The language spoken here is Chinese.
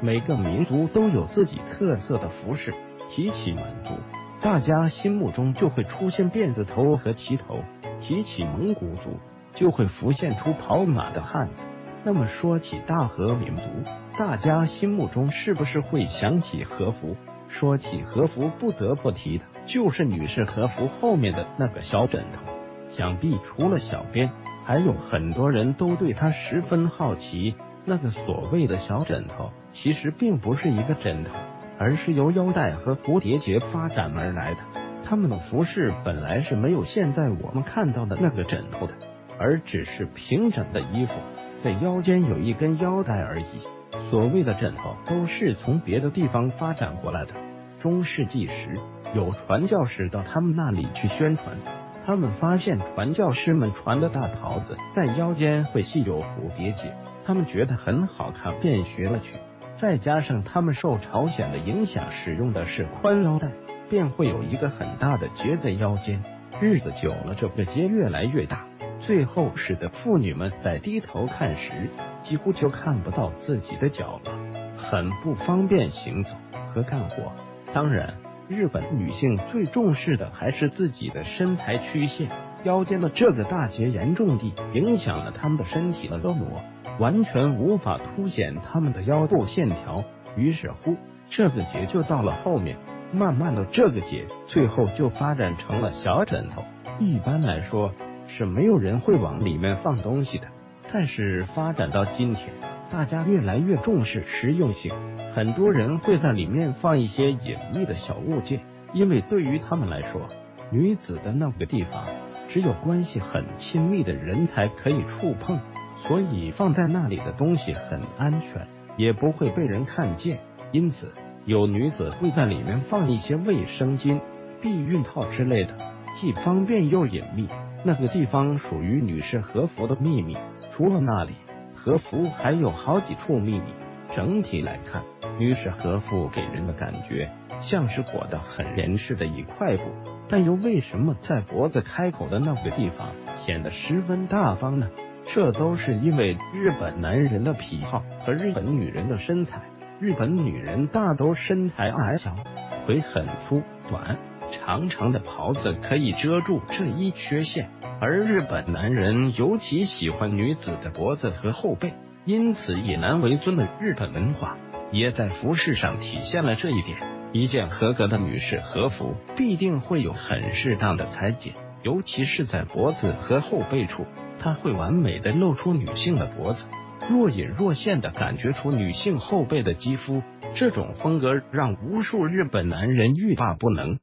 每个民族都有自己特色的服饰。提起满族，大家心目中就会出现辫子头和旗头；提起蒙古族，就会浮现出跑马的汉子。那么说起大和民族，大家心目中是不是会想起和服？说起和服，不得不提的就是女士和服后面的那个小枕头。想必除了小编，还有很多人都对它十分好奇。那个所谓的小枕头，其实并不是一个枕头，而是由腰带和蝴蝶结发展而来的。他们的服饰本来是没有现在我们看到的那个枕头的，而只是平整的衣服，在腰间有一根腰带而已。所谓的枕头都是从别的地方发展过来的。中世纪时，有传教士到他们那里去宣传，他们发现传教士们穿的大袍子在腰间会系有蝴蝶结。他们觉得很好看，便学了去。再加上他们受朝鲜的影响，使用的是宽腰带，便会有一个很大的结在腰间。日子久了，这个结越来越大，最后使得妇女们在低头看时，几乎就看不到自己的脚了，很不方便行走和干活。当然，日本女性最重视的还是自己的身材曲线，腰间的这个大结严重地影响了她们的身体的婀娜。完全无法凸显她们的腰部线条，于是乎这个结就到了后面，慢慢的这个结最后就发展成了小枕头。一般来说是没有人会往里面放东西的，但是发展到今天，大家越来越重视实用性，很多人会在里面放一些隐秘的小物件，因为对于他们来说，女子的那个地方只有关系很亲密的人才可以触碰。所以放在那里的东西很安全，也不会被人看见。因此，有女子会在里面放一些卫生巾、避孕套之类的，既方便又隐秘。那个地方属于女士和服的秘密。除了那里，和服还有好几处秘密。整体来看，女士和服给人的感觉像是裹得很严实的一块布，但又为什么在脖子开口的那个地方显得十分大方呢？这都是因为日本男人的癖好和日本女人的身材。日本女人大都身材矮小，腿很粗短，长长的袍子可以遮住这一缺陷。而日本男人尤其喜欢女子的脖子和后背，因此以男为尊的日本文化也在服饰上体现了这一点。一件合格的女士和服必定会有很适当的裁剪，尤其是在脖子和后背处。它会完美的露出女性的脖子，若隐若现的感觉出女性后背的肌肤。这种风格让无数日本男人欲罢不能。